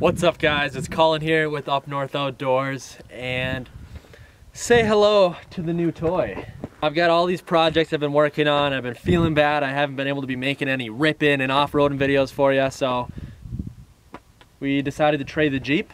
What's up guys, it's Cullen here with Up North Outdoors and say hello to the new toy. I've got all these projects I've been working on, I've been feeling bad, I haven't been able to be making any ripping and off-roading videos for you, so we decided to trade the Jeep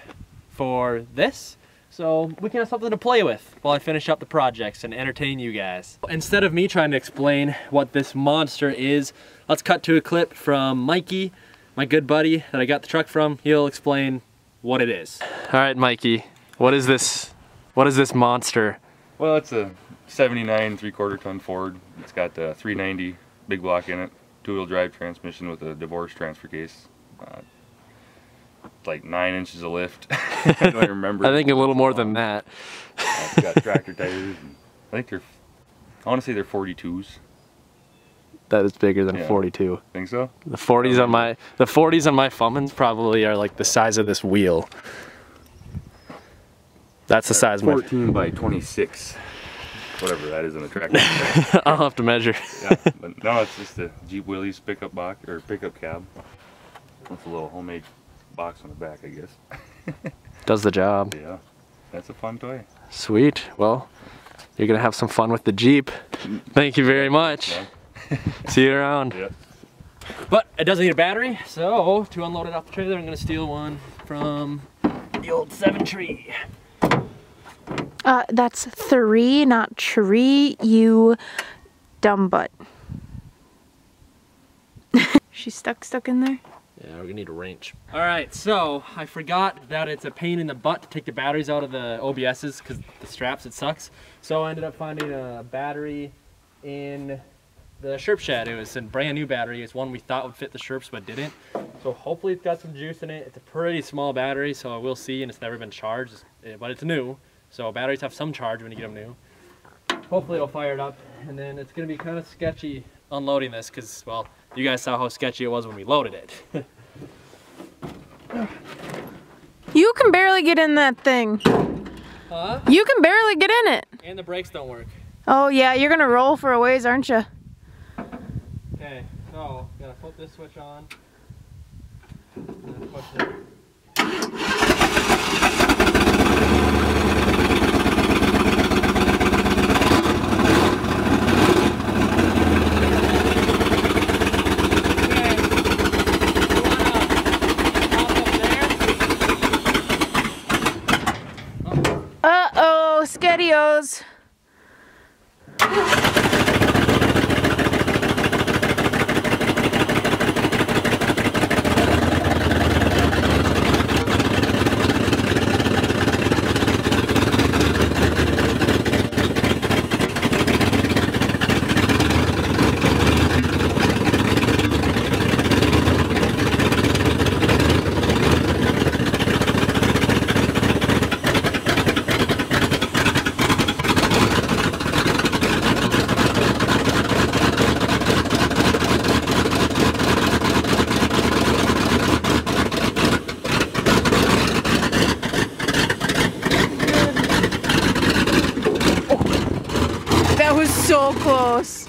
for this so we can have something to play with while I finish up the projects and entertain you guys. Instead of me trying to explain what this monster is, let's cut to a clip from Mikey my good buddy that I got the truck from, he'll explain what it is. All right, Mikey, what is this? What is this monster? Well, it's a 79 three-quarter ton Ford. It's got a 390 big block in it, two-wheel drive transmission with a divorce transfer case. Uh, like nine inches of lift. I don't remember. I think a little more than that. uh, it's got tractor tires. I think they're, I want to say they're 42s that is bigger than yeah. 42. Think so? The 40s on my the 40s on my Cummins probably are like the size of this wheel. That's the uh, size 14 my... by 26. Whatever that is in the tractor. I'll have to measure. yeah, but no, it's just a Jeep Willys pickup box or pickup cab. With a little homemade box on the back, I guess. Does the job. Yeah, that's a fun toy. Sweet. Well, you're gonna have some fun with the Jeep. Thank you very much. Yeah. See you around. Yep. But it doesn't need a battery, so to unload it off the trailer, I'm gonna steal one from the old Seven Tree. Uh, that's three, not tree, you dumb butt. She's stuck, stuck in there? Yeah, we're gonna need a wrench. All right, so I forgot that it's a pain in the butt to take the batteries out of the OBSs because the straps, it sucks. So I ended up finding a battery in the Sherp Shed. is a brand new battery. It's one we thought would fit the Sherps but didn't. So hopefully it's got some juice in it. It's a pretty small battery, so we'll see, and it's never been charged, eh, but it's new. So batteries have some charge when you get them new. Hopefully it'll fire it up, and then it's gonna be kind of sketchy unloading this because, well, you guys saw how sketchy it was when we loaded it. you can barely get in that thing. Huh? You can barely get in it. And the brakes don't work. Oh yeah, you're gonna roll for a ways, aren't you? Okay, so gotta flip this switch on. And push it. Close.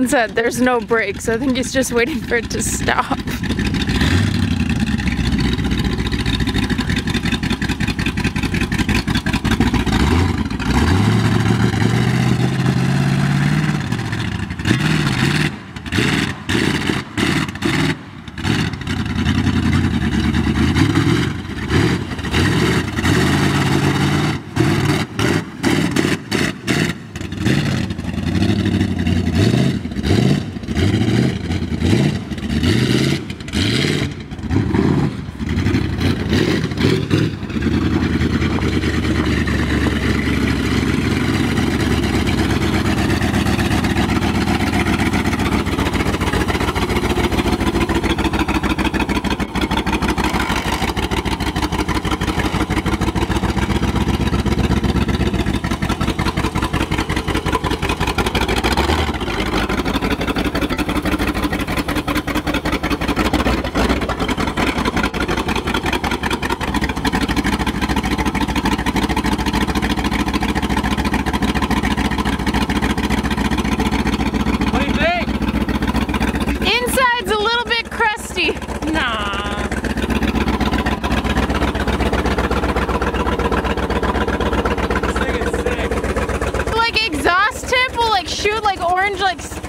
Like said, there's no brakes. I think he's just waiting for it to stop.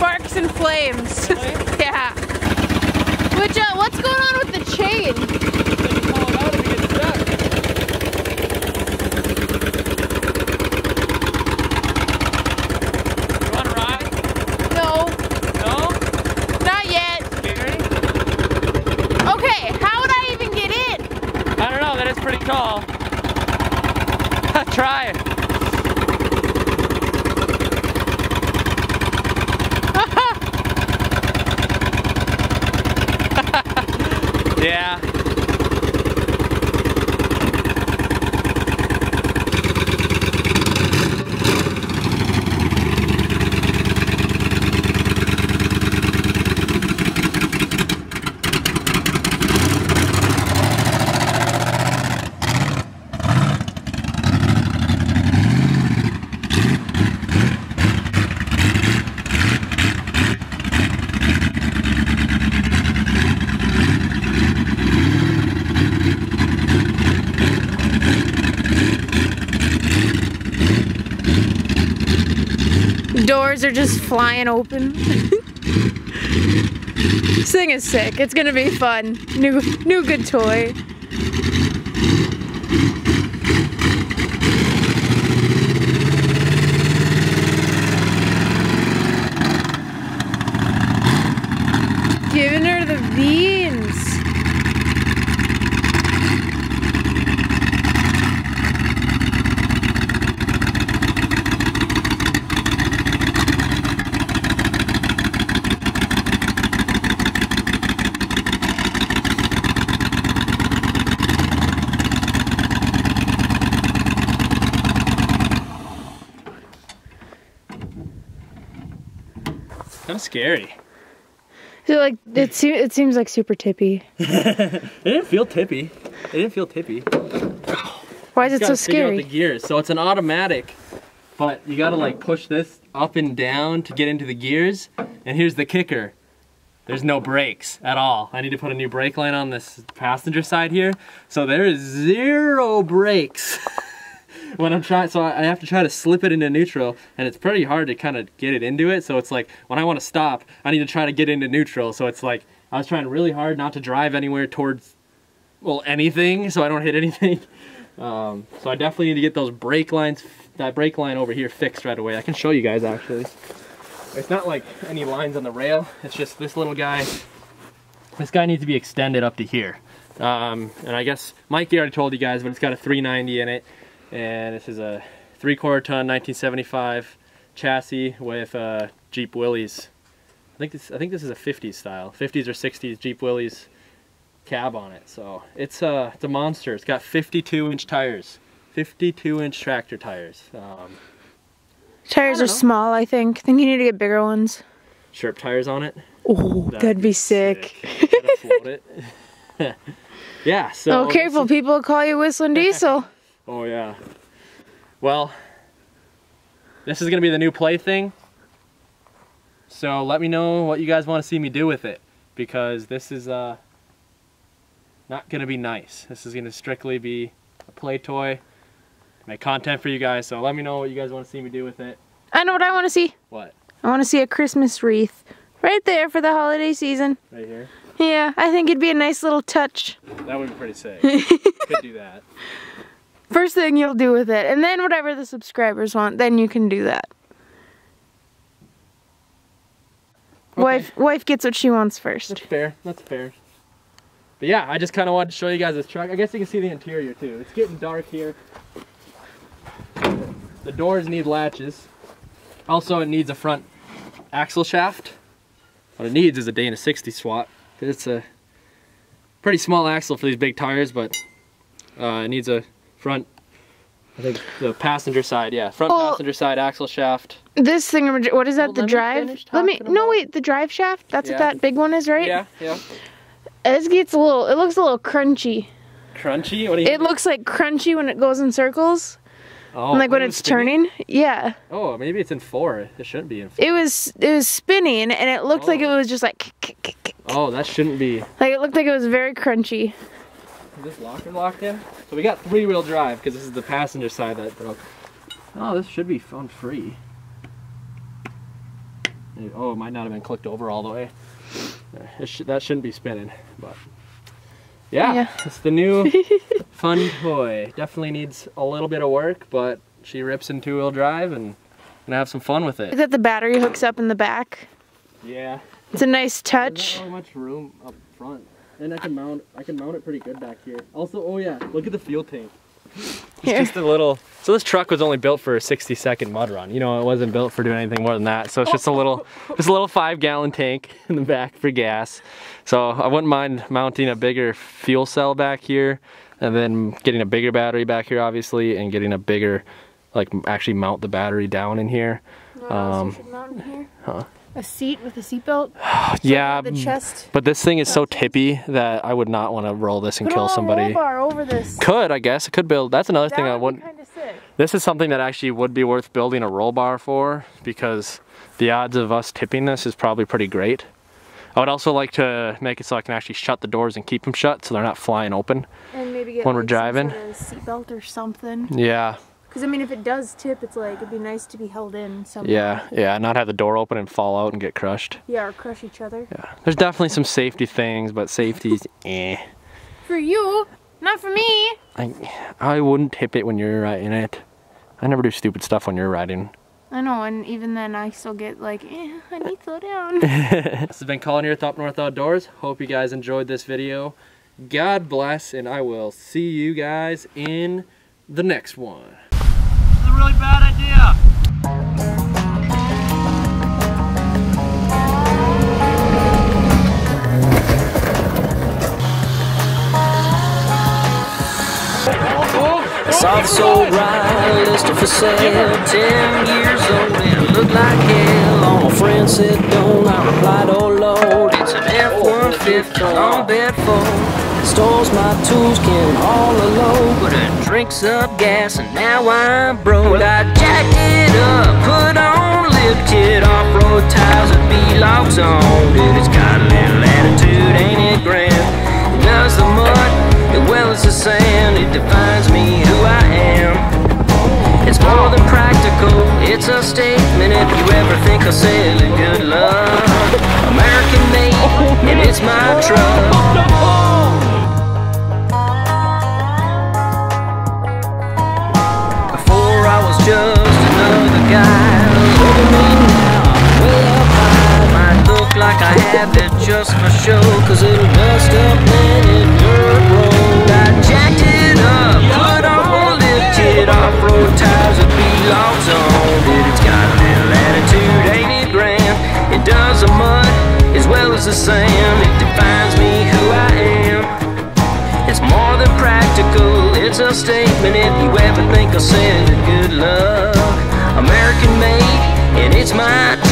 Sparks and flames. yeah. Which, uh, what's going on with the chain? Pull it out if you get stuck. You wanna ride? No, No? not yet. Scary? Okay, how would I even get in? I don't know, that is pretty tall. Try. yeah. Doors are just flying open. this thing is sick. It's gonna be fun. New, new good toy. Kind of scary. So like it, se- it seems like super tippy. It didn't feel tippy. It didn't feel tippy. Why is it so gotta out scary? the gears. So it's an automatic, but you gotta like push this up and down to get into the gears. And here's the kicker. There's no brakes at all. I need to put a new brake line on this passenger side here. So there is zero brakes when I'm trying. So I have to try to slip it into neutral, and it's pretty hard to kind of get it into it. So it's like when I want to stop, I need to try to get into neutral. So it's like I was trying really hard not to drive anywhere towards, well, anything, so I don't hit anything. Um, so I definitely need to get those brake lines, that brake line over here fixed right away. I can show you guys actually. It's not like any lines on the rail. It's just this little guy. This guy needs to be extended up to here. Um, and I guess Mikey already told you guys, but it's got a 390 in it. And this is a three quarter ton 1975 chassis with uh, Jeep Willys. I think this I think this is a 50s style, 50s or 60s Jeep Willys cab on it. So it's a it's a monster. It's got 52 inch tires, 52 inch tractor tires. Um, Tires are know. small, I think. I think you need to get bigger ones. Sherp tires on it. Oh, that'd, be sick. It. yeah. So. oh, careful, people call you WhistlinDiesel. Oh yeah. Well, this is gonna be the new plaything. So let me know what you guys want to see me do with it, because this is uh not gonna be nice. This is gonna strictly be a play toy, make content for you guys. So let me know what you guys want to see me do with it. I know what I want to see. What? I want to see a Christmas wreath right there for the holiday season. Right here. Yeah, I think it'd be a nice little touch. That would be pretty sick. Could do that. First thing you'll do with it, and then whatever the subscribers want, then you can do that. Wife, wife gets what she wants first. That's fair. That's fair. But yeah, I just kind of wanted to show you guys this truck. I guess you can see the interior too. It's getting dark here. The doors need latches. Also, it needs a front axle shaft. What it needs is a Dana 60 swap. It's a pretty small axle for these big tires, but uh, it needs a front. I think the passenger side, yeah, front Well- passenger side axle shaft. This thing, what is that? Well, the let drive? finish Let me. No, wait. The drive shaft. That's Yeah. what that big one is, right? Yeah, yeah. It gets a little. It looks a little crunchy. Crunchy. What do you? It looks like crunchy when it goes in circles, oh, and like when it's spinning? turning. Yeah, Oh, maybe it's in four. It shouldn't be in four. it was. It was spinning, and it looked like it Oh. was just like. Oh, that shouldn't be. Like it looked like it was very crunchy. Is this locker locked in? So we got three wheel drive because this is the passenger side that broke. Oh, this should be phone free. Oh, it might not have been clicked over all the way. It sh that shouldn't be spinning, but yeah, Yeah. it's the new fun toy. Definitely needs a little bit of work, but she rips in two-wheel drive and gonna have some fun with Is it. that the battery hooks up in the back? Yeah. It's a nice There's touch. not much room up front, and I can mount. I can mount it pretty good back here. Also, oh yeah, look at the fuel tank. It's Here. just a little. So this truck was only built for a 60 second mud run. You know, it wasn't built for doing anything more than that. So it's just a little, just a little five gallon tank in the back for gas. So I wouldn't mind mounting a bigger fuel cell back here, and then getting a bigger battery back here, obviously, and getting a bigger, like actually mount the battery down in here. Um, Huh? A seat with a seatbelt. Yeah, The chest. but this thing is so tippy that I would not want to roll this and Put kill somebody. roll bar over this. Could I guess it could build. That's another thing I That would wouldn't. be kind of. This is something that actually would be worth building a roll bar for because the odds of us tipping this is probably pretty great. I would also like to make it so I can actually shut the doors and keep them shut so they're not flying open. And maybe get When we're like, some driving. sort of seatbelt or something. Yeah, Because I mean, if it does tip, it's like it'd be nice to be held in somehow. yeah, yeah. Not have the door open and fall out and get crushed. Yeah, or crush each other. Yeah, there's definitely some safety things, but safety's eh. For you, not for me. I, I wouldn't tip it when you're riding it. I never do stupid stuff when you're riding. I know, and even then, I still get like, eh, I need to slow down. This has been Cullen here at Up North Outdoors. Hope you guys enjoyed this video. God bless, and I will see you guys in the next one. Really bad idea. This old ride listed for sale, ten years old and it looked like hell. All my friends said don't, I replied oh lord, it's an F-150 on bed full. It stores my tools, can haul a load, but it drinks up gas and now I'm broke. Well, I jacked it up, put on lift kit, off-road tires with B-locks on it. It's got a little attitude, ain't it grand? It does the mud as well as the sand. It defines me who I am. It's more than practical, it's a statement. If you ever think I'll sell good luck. American made, and it's my truck. It's my